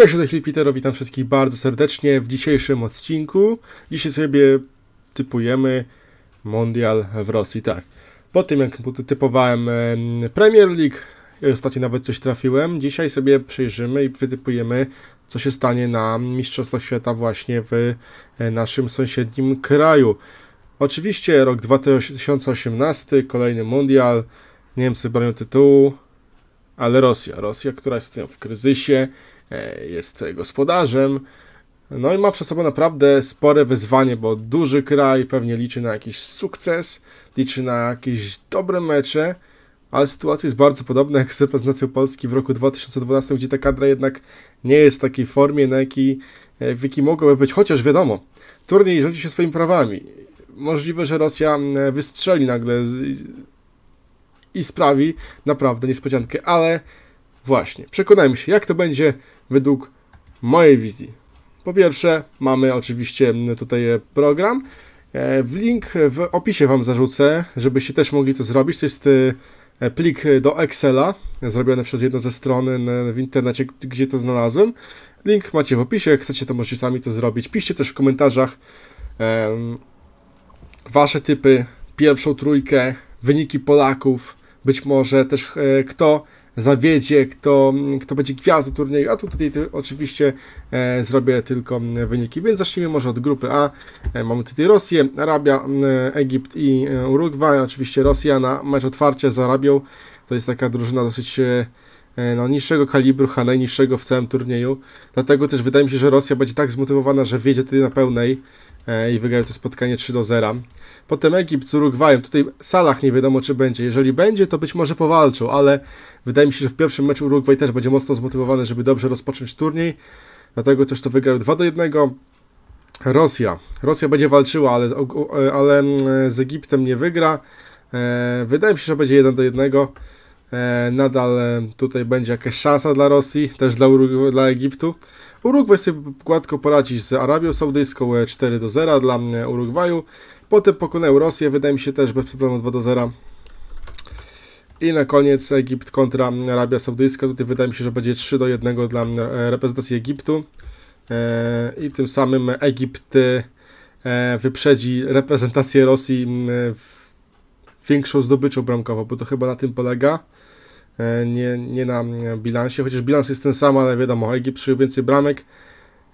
Cześć, tutaj Filip Pitero, witam wszystkich bardzo serdecznie w dzisiejszym odcinku. Dzisiaj sobie typujemy Mundial w Rosji, tak. Po tym jak typowałem Premier League, ostatnio nawet coś trafiłem, dzisiaj sobie przejrzymy i wytypujemy, co się stanie na Mistrzostwach Świata właśnie w e, naszym sąsiednim kraju. Oczywiście rok 2018, kolejny Mundial, Niemcy bronią tytułu, ale Rosja, Rosja, która jest w kryzysie, e, jest gospodarzem, no i ma przed sobą naprawdę spore wyzwanie, bo duży kraj pewnie liczy na jakiś sukces, liczy na jakieś dobre mecze, ale sytuacja jest bardzo podobna jak z reprezentacją Polski w roku 2012, gdzie ta kadra jednak nie jest w takiej formie, na jakiej, e, w jakiej mogłaby być, chociaż wiadomo, turniej rządzi się swoimi prawami. Możliwe, że Rosja e, wystrzeli nagle i sprawi naprawdę niespodziankę, ale właśnie, przekonajmy się, jak to będzie według mojej wizji. Po pierwsze, mamy oczywiście tutaj program. E, w link w opisie Wam zarzucę, żebyście też mogli to zrobić. To jest e, plik do Excela, zrobiony przez jedną ze stron w internecie, gdzie to znalazłem. Link macie w opisie, jak chcecie to możecie sami to zrobić. Piszcie też w komentarzach Wasze typy, pierwszą trójkę, wyniki Polaków, być może też e, kto zawiedzie, kto, kto będzie gwiazdą turnieju, a tu tutaj oczywiście e, zrobię tylko wyniki, więc zacznijmy może od grupy A. E, mamy tutaj Rosję, Arabia, Egipt i Urugwaj, oczywiście Rosja na mecz otwarcia z Arabią, to jest taka drużyna dosyć no, niższego kalibru, a najniższego w całym turnieju, dlatego też wydaje mi się, że Rosja będzie tak zmotywowana, że wjedzie tutaj na pełnej i wygrają to spotkanie 3 do 0. Potem Egipt z Urugwajem. Tutaj Salah nie wiadomo, czy będzie. Jeżeli będzie, to być może powalczą, ale wydaje mi się, że w pierwszym meczu Urugwaj też będzie mocno zmotywowany, żeby dobrze rozpocząć turniej. Dlatego też to wygrał 2 do 1. Rosja. Rosja będzie walczyła, ale, ale mm, z Egiptem nie wygra. E, wydaje mi się, że będzie 1 do 1. E, nadal e, tutaj będzie jakaś szansa dla Rosji, też dla, dla Egiptu. Urugwaj sobie gładko poradzi z Arabią Saudyjską 4 do 0 dla Urugwaju. Potem pokonał Rosję, wydaje mi się też bez problemu 2 do 0. I na koniec Egipt kontra Arabia Saudyjska. Tutaj wydaje mi się, że będzie 3 do 1 dla e, reprezentacji Egiptu. E, I tym samym Egipt e, wyprzedzi reprezentację Rosji w większą zdobyczą bramkową, bo to chyba na tym polega. Nie, nie na bilansie, chociaż bilans jest ten sam, ale wiadomo, Egipt przyjął więcej bramek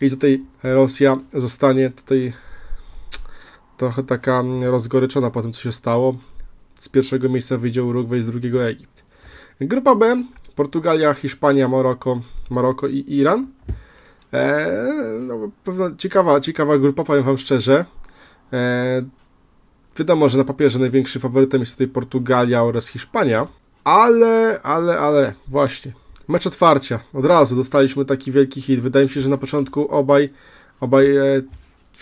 i tutaj Rosja zostanie tutaj trochę taka rozgoryczona po tym, co się stało. Z pierwszego miejsca wyjdzie Urugwaj, z drugiego Egipt. Grupa B, Portugalia, Hiszpania, Maroko, Maroko i Iran. Eee, no, ciekawa, ciekawa grupa, powiem Wam szczerze. Eee, wiadomo, że na papierze największy faworytem jest tutaj Portugalia oraz Hiszpania, ale, ale, ale, właśnie. Mecz otwarcia. Od razu dostaliśmy taki wielki hit. Wydaje mi się, że na początku obaj, obaj e,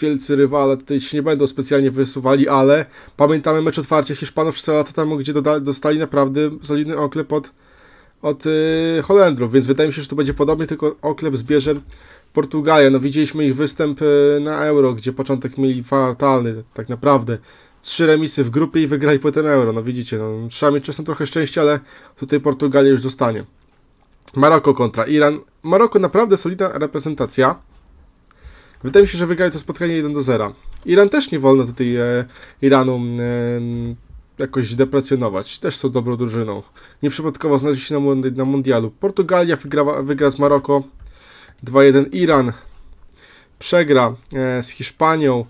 wielcy rywale tutaj się nie będą specjalnie wysuwali, ale pamiętamy mecz otwarcia Hiszpanów 4 lata temu, gdzie dostali naprawdę solidny oklep od, od yy, Holendrów, więc wydaje mi się, że to będzie podobnie, tylko oklep zbierze Portugalia. No widzieliśmy ich występ yy, na Euro, gdzie początek mieli fatalny, tak naprawdę. Trzy remisy w grupie i wygrali potem Euro. No widzicie, no, trzeba mieć czasem trochę szczęścia, ale tutaj Portugalia już zostanie. Maroko kontra Iran. Maroko naprawdę solidna reprezentacja. Wydaje mi się, że wygrali to spotkanie 1 do 0. Iran też nie wolno tutaj e, Iranu e, jakoś deprecjonować. Też są dobrą drużyną. Nieprzypadkowo znaleźli się na, na mundialu. Portugalia wygra, wygra z Maroko 2-1. Iran przegra e, z Hiszpanią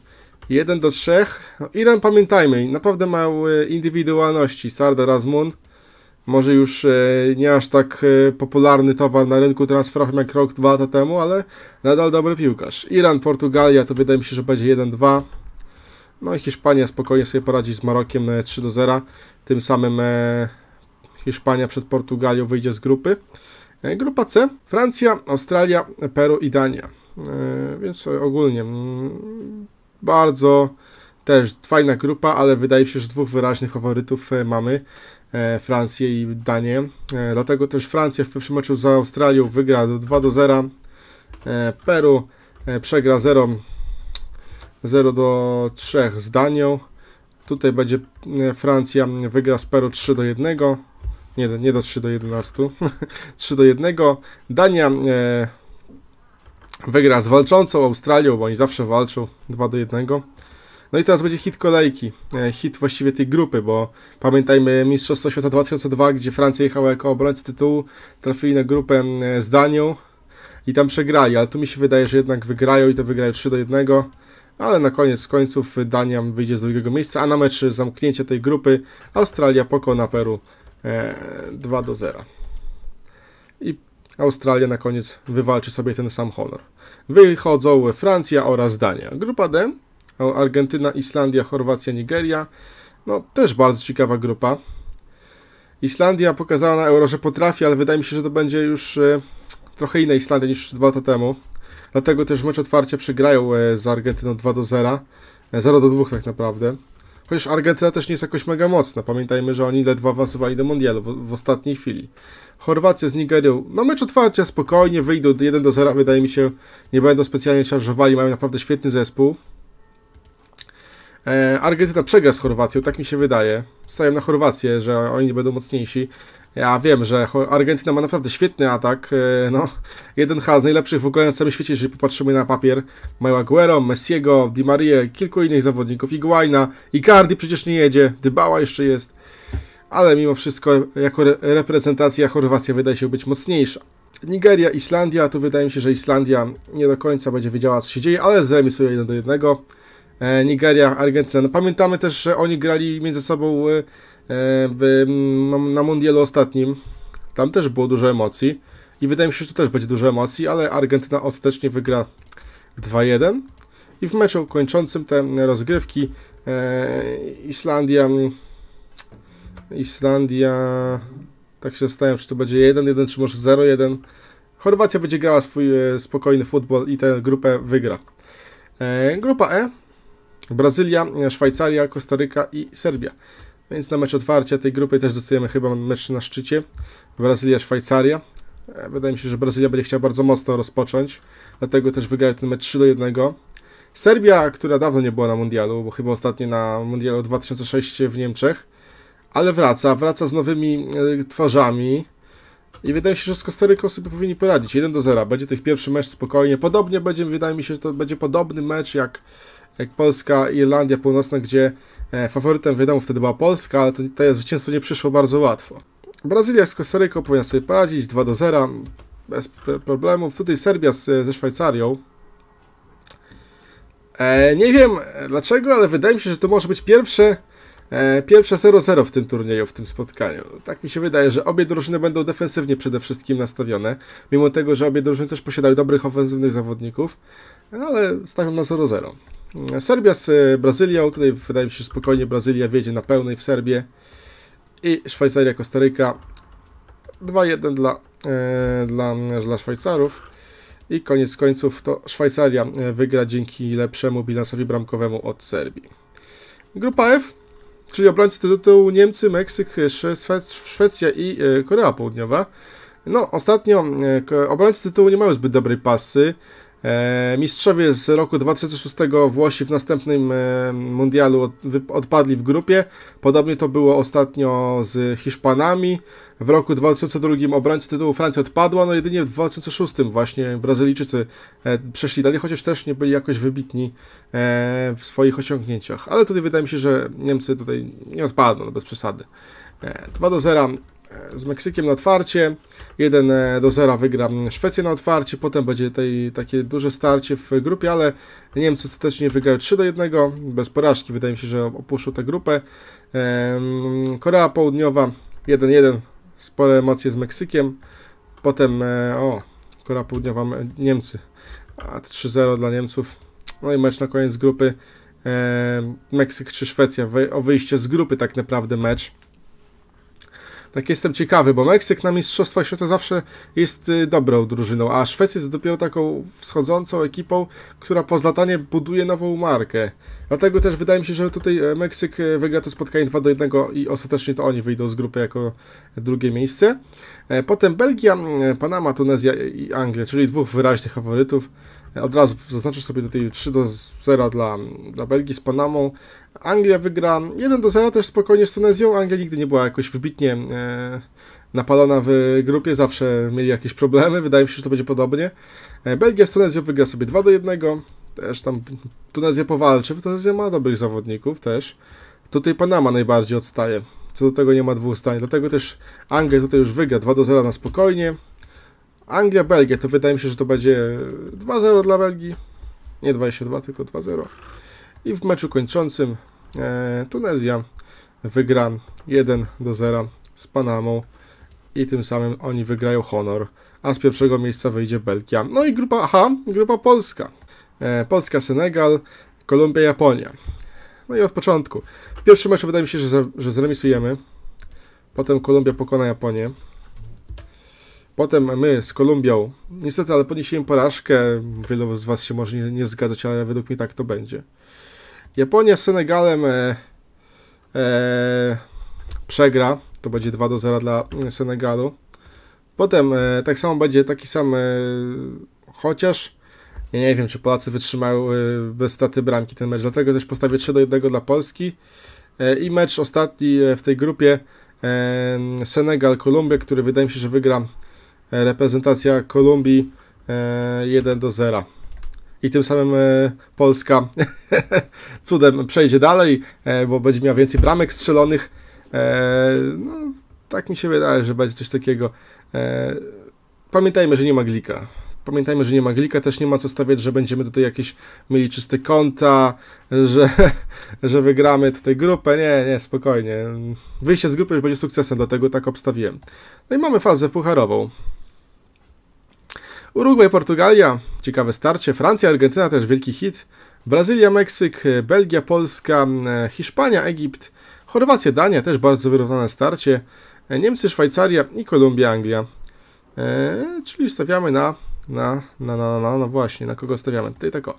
1 do 3. No, Iran pamiętajmy, naprawdę mają e, indywidualności. Sardar Azmun może już e, nie aż tak e, popularny towar na rynku transferowym jak rok, dwa lata temu, ale nadal dobry piłkarz. Iran, Portugalia to wydaje mi się, że będzie 1-2. No i Hiszpania spokojnie sobie poradzi z Marokiem 3 do 0. Tym samym e, Hiszpania przed Portugalią wyjdzie z grupy. Grupa C, Francja, Australia, Peru i Dania. Więc ogólnie mm, bardzo też fajna grupa, ale wydaje mi się, że dwóch wyraźnych faworytów mamy. E, Francję i Danię. E, dlatego też Francja w pierwszym meczu z Australią wygra 2 do 0. E, Peru przegra 0, 0 do 3 z Danią. Tutaj będzie Francja wygra z Peru 3 do 1. Nie, nie do 3 do 11. 3 do 1. Dania wygra z walczącą Australią, bo oni zawsze walczą 2 do 1. No i teraz będzie hit kolejki, e, hit właściwie tej grupy, bo pamiętajmy Mistrzostwo Świata 2002, gdzie Francja jechała jako obrońcy tytułu, trafili na grupę e, z Danią i tam przegrali, ale tu mi się wydaje, że jednak wygrają i to wygrają 3 do 1, ale na koniec końców Dania wyjdzie z drugiego miejsca, a na mecz zamknięcia tej grupy Australia pokona Peru 2 do 0. I Australia na koniec wywalczy sobie ten sam honor. Wychodzą Francja oraz Dania. Grupa D Argentyna, Islandia, Chorwacja, Nigeria. No, też bardzo ciekawa grupa. Islandia pokazała na Euro, że potrafi, ale wydaje mi się, że to będzie już e, trochę inna Islandia niż dwa lata temu. Dlatego też mecz otwarcia przegrają e, z Argentyną 2 do 0. 0 e, do 2 tak naprawdę. Chociaż Argentyna też nie jest jakoś mega mocna. Pamiętajmy, że oni ledwo awansowali do mundialu w, w, ostatniej chwili. Chorwacja z Nigerią. No mecz otwarcia spokojnie, wyjdą 1 do 0. Wydaje mi się, nie będą specjalnie szarżowali. Mają naprawdę świetny zespół. E, Argentyna przegra z Chorwacją, tak mi się wydaje. Staję na Chorwację, że oni będą mocniejsi. Ja wiem, że Argentyna ma naprawdę świetny atak. E, no, jeden H z najlepszych w ogóle na całym świecie, jeżeli popatrzymy na papier. Mają Aguero, Messiego, Di Maria, kilku innych zawodników. Iguaina, Icardi przecież nie jedzie, Dybała jeszcze jest. Ale mimo wszystko, jako re reprezentacja Chorwacja wydaje się być mocniejsza. Nigeria, Islandia, tu wydaje mi się, że Islandia nie do końca będzie wiedziała, co się dzieje, ale zremisuje 1 do 1. E, Nigeria, Argentyna. No, pamiętamy też, że oni grali między sobą e, w, na mundialu ostatnim. Tam też było dużo emocji i wydaje mi się, że tu też będzie dużo emocji, ale Argentyna ostatecznie wygra 2-1 i w meczu kończącym te rozgrywki e, Islandia Islandia tak się zastanawiam, czy to będzie 1-1, czy może 0-1 Chorwacja będzie grała swój spokojny futbol i tę grupę wygra. grupa E Brazylia, Szwajcaria, Kostaryka i Serbia. Więc na mecz otwarcia tej grupy też dostajemy chyba mecz na szczycie. Brazylia, Szwajcaria. E, wydaje mi się, że Brazylia będzie chciała bardzo mocno rozpocząć, dlatego też wygrają ten mecz 3 do 1. Serbia, która dawno nie była na mundialu, bo chyba ostatnio na mundialu 2006 w Niemczech, ale wraca, wraca z nowymi e, twarzami i wydaje mi się, że z Kostaryką sobie powinni poradzić. 1 do 0. Będzie to ich pierwszy mecz spokojnie. Podobnie będzie, wydaje mi się, że to będzie podobny mecz jak jak Polska i Irlandia Północna, gdzie e, faworytem wiadomo wtedy była Polska, ale to, to zwycięstwo nie przyszło bardzo łatwo. Brazylia z Kostaryką powinna sobie poradzić 2 do 0 bez problemów. Tutaj Serbia z, ze Szwajcarią. E, nie wiem dlaczego, ale wydaje mi się, że to może być pierwsze e, pierwsze 0-0 w tym turnieju, w tym spotkaniu. Tak mi się wydaje, że obie drużyny będą defensywnie przede wszystkim nastawione, mimo tego, że obie drużyny też posiadają dobrych ofensywnych zawodników, ale stawiam na 0-0. Serbia z e, Brazylią, tutaj wydaje mi się, że spokojnie Brazylia wiedzie na pełnej w Serbię i Szwajcaria, Kostaryka 2-1 dla, e, dla, dla Szwajcarów i koniec końców to Szwajcaria e, wygra dzięki lepszemu bilansowi bramkowemu od Serbii. Grupa F, czyli obrońcy tytułu Niemcy, Meksyk, Szwecja i Korea Południowa. No, ostatnio obrońcy tytułu nie mają zbyt dobrej pasy. E, mistrzowie z roku 2006 Włosi w następnym e, mundialu odpadli w grupie. Podobnie to było ostatnio z Hiszpanami. W roku 2002 obrońcy tytułu Francja odpadła, no jedynie w 2006 właśnie Brazylijczycy e, przeszli dalej, chociaż też nie byli jakoś wybitni w swoich osiągnięciach. Ale tutaj wydaje mi się, że Niemcy tutaj nie odpadną, no bez przesady. 2 do 0 z Meksykiem na otwarcie. 1 e, do 0 wygra Szwecja na otwarcie, potem będzie tej, takie duże starcie w grupie, ale Niemcy ostatecznie wygrają 3 do 1 bez porażki. Wydaje mi się, że opuszczą tę grupę. Korea Południowa 1-1, spore emocje z Meksykiem. Potem, e, o, Korea Południowa, Niemcy, 3-0 dla Niemców. No i mecz na koniec grupy. Meksyk czy Szwecja, o wyjście z grupy tak naprawdę mecz tak jestem ciekawy, bo Meksyk na Mistrzostwach Świata zawsze jest y, dobrą drużyną, a Szwecja jest dopiero taką wschodzącą ekipą, która po zlatanie buduje nową markę. Dlatego też wydaje mi się, że tutaj e, Meksyk e, wygra to spotkanie 2 do 1 i ostatecznie to oni wyjdą z grupy jako drugie miejsce. E, potem Belgia, Panama, Tunezja i Anglia, czyli dwóch wyraźnych faworytów. Od razu zaznaczę sobie tutaj 3 do 0 dla, dla Belgii z Panamą. Anglia wygra 1 do 0 też spokojnie z Tunezją. Anglia nigdy nie była jakoś wybitnie e, napalona w grupie, zawsze mieli jakieś problemy, wydaje mi się, że to będzie podobnie. E, Belgia z Tunezją wygra sobie 2 do 1, też tam Tunezja powalczy, Tunezja ma dobrych zawodników też. Tutaj Panama najbardziej odstaje, co do tego nie ma dwóch zdań, dlatego też Anglia tutaj już wygra 2 do 0 na spokojnie. Anglia, Belgia, to wydaje mi się, że to będzie 2-0 dla Belgii, nie 22, tylko 2-0. I w meczu kończącym e, Tunezja wygra 1 do 0 z Panamą i tym samym oni wygrają honor, a z pierwszego miejsca wyjdzie Belgia. No i grupa, aha, grupa Polska. E, Polska, Senegal, Kolumbia, Japonia. No i od początku. W pierwszym meczu wydaje mi się, że, że zremisujemy. Potem Kolumbia pokona Japonię. Potem my z Kolumbią, niestety, ale poniesiemy porażkę. Wielu z Was się może nie, nie zgadzać, ale według mnie tak to będzie. Japonia z Senegalem e, e, przegra. To będzie 2 do 0 dla Senegalu. Potem e, tak samo będzie taki sam, e, chociaż ja nie wiem, czy Polacy wytrzymają e, bez straty bramki ten mecz. Dlatego też postawię 3 do 1 dla Polski. E, I mecz ostatni w tej grupie Senegal-Kolumbia, który wydaje mi się, że wygra reprezentacja Kolumbii e, 1 do 0 i tym samym e, Polska cudem przejdzie dalej, e, bo będzie miała więcej bramek strzelonych. E, no, tak mi się wydaje, że będzie coś takiego. Pamiętajmy, że nie ma glika. Pamiętajmy, że nie ma glika, też nie ma co stawiać, że będziemy tutaj jakieś mieli czyste konta, że, że wygramy tutaj grupę. Nie, nie, spokojnie. Wyjście z grupy już będzie sukcesem, dlatego tak obstawiłem. No i mamy fazę pucharową. Urugwaj, Portugalia, ciekawe starcie. Francja, Argentyna też wielki hit. Brazylia, Meksyk, Belgia, Polska, Hiszpania, Egipt, Chorwacja, Dania też bardzo wyrównane starcie. Niemcy, Szwajcaria i Kolumbia, Anglia. E, czyli stawiamy na, na, na, na, na, no właśnie, na kogo stawiamy? Tutaj tak o.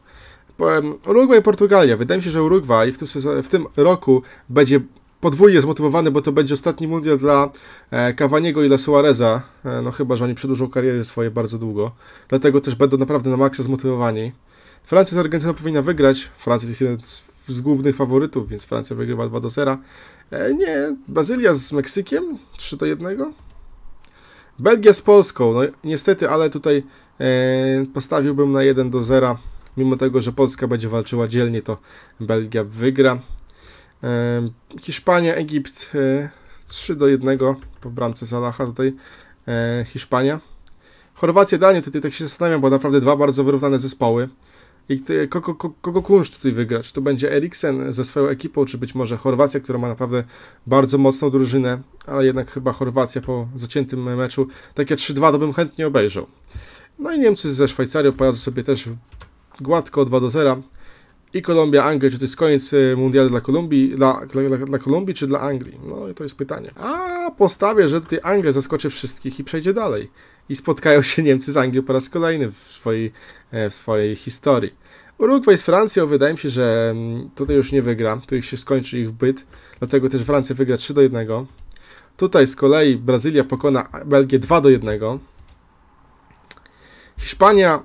Urugwaj, Portugalia. Wydaje mi się, że Urugwaj w tym, w tym roku będzie podwójnie zmotywowany, bo to będzie ostatni mundial dla e, Cavaniego i dla Suareza, e, no chyba, że oni przedłużą kariery swoje bardzo długo. Dlatego też będą naprawdę na maksa zmotywowani. Francja z Argentyną powinna wygrać. Francja jest jeden z, głównych faworytów, więc Francja wygrywa 2 do 0. E, nie, Brazylia z Meksykiem 3 do 1. Belgia z Polską, no niestety, ale tutaj postawiłbym na 1 do 0. Mimo tego, że Polska będzie walczyła dzielnie, to Belgia wygra. Hiszpania, Egipt 3 e, do 1 po bramce Salaha tutaj e, Hiszpania. Chorwacja, Dania, tutaj tak się zastanawiam, bo naprawdę dwa bardzo wyrównane zespoły. I kogo, kogo, kunsz tutaj wygrać? To będzie Eriksen ze swoją ekipą, czy być może Chorwacja, która ma naprawdę bardzo mocną drużynę, ale jednak chyba Chorwacja po zaciętym meczu takie 3-2 to bym chętnie obejrzał. No i Niemcy ze Szwajcarią poradzą sobie też gładko 2 do 0 i Kolumbia, Anglia, czy to jest koniec e, mundialu dla Kolumbii, dla, dla, dla Kolumbii, czy dla Anglii? No i to jest pytanie. A postawię, że tutaj Anglia zaskoczy wszystkich i przejdzie dalej. I spotkają się Niemcy z Anglią po raz kolejny w swojej, e, w swojej historii. Urugwaj z Francją, wydaje mi się, że mm, tutaj już nie wygra, tu już się skończy ich byt, dlatego też Francja wygra 3 do 1. Tutaj z kolei Brazylia pokona Belgię 2 do 1. Hiszpania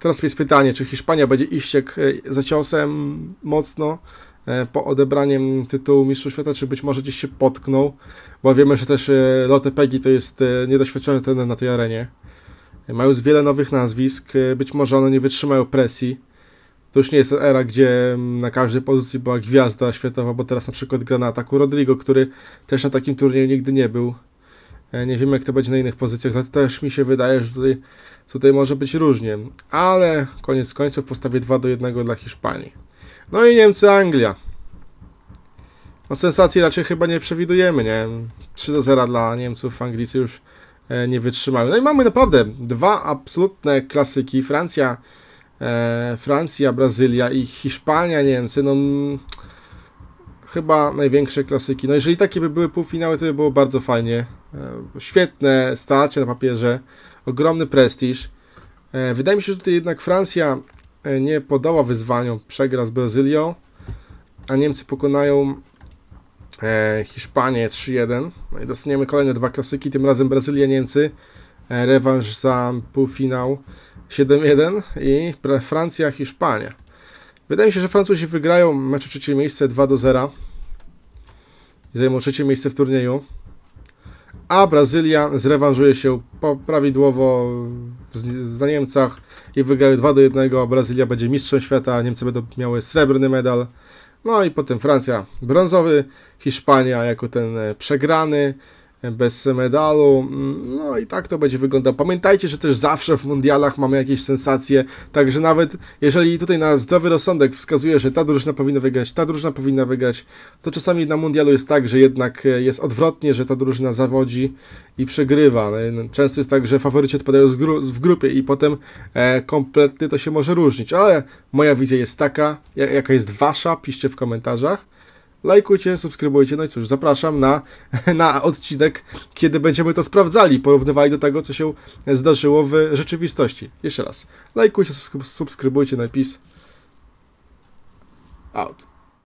Teraz jest pytanie, czy Hiszpania będzie iść jak e, za ciosem mocno e, po odebraniem tytułu Mistrzu Świata, czy być może gdzieś się potknął, bo wiemy, że też e, Lotepegi to jest niedoświadczony trener na tej arenie. Mają wiele nowych nazwisk, być może one nie wytrzymają presji. To już nie jest era, gdzie na każdej pozycji była gwiazda światowa, bo teraz na przykład gra na ataku Rodrigo, który też na takim turnieju nigdy nie był. Nie wiem, jak to będzie na innych pozycjach, ale też mi się wydaje, że tutaj Tutaj może być różnie, ale koniec końców postawię 2 do 1 dla Hiszpanii. No i Niemcy, Anglia. No sensacji raczej chyba nie przewidujemy, nie? 3 do 0 dla Niemców, Anglicy już e, nie wytrzymały. No i mamy naprawdę dwa absolutne klasyki. Francja, e, Francja, Brazylia i Hiszpania, Niemcy. No chyba największe klasyki. No jeżeli takie by były półfinały, to by było bardzo fajnie. E, świetne starcie na papierze ogromny prestiż. E, wydaje mi się, że tutaj jednak Francja e, nie podała wyzwaniom, przegra z Brazylią, a Niemcy pokonają Hiszpanię 3-1. No i dostaniemy kolejne dwa klasyki, tym razem Brazylia, Niemcy, rewanż za półfinał 7-1 i Francja, Hiszpania. Wydaje mi się, że Francuzi wygrają mecz trzecie miejsce 2 0 i zajmą trzecie miejsce w turnieju a Brazylia zrewanżuje się prawidłowo na Niemcach i wygrają 2 do 1. Brazylia będzie mistrzem świata, Niemcy będą miały srebrny medal. No i potem Francja brązowy, Hiszpania jako ten e, przegrany, bez medalu. No i tak to będzie wyglądało. Pamiętajcie, że też zawsze w mundialach mamy jakieś sensacje, także nawet jeżeli tutaj na zdrowy rozsądek wskazuje, że ta drużyna powinna wygrać, ta drużyna powinna wygrać, to czasami na mundialu jest tak, że jednak e, jest odwrotnie, że ta drużyna zawodzi i przegrywa. No, Często jest tak, że faworyci odpadają w grupie i potem e, kompletnie to się może różnić, ale moja wizja jest taka, ja- jaka jest wasza, piszcie w komentarzach. Lajkujcie, subskrybujcie, no i cóż, zapraszam na, na odcinek, kiedy będziemy to sprawdzali, porównywali do tego, co się zdarzyło w rzeczywistości. Jeszcze raz, lajkujcie, subskryb- subskrybujcie, napis out.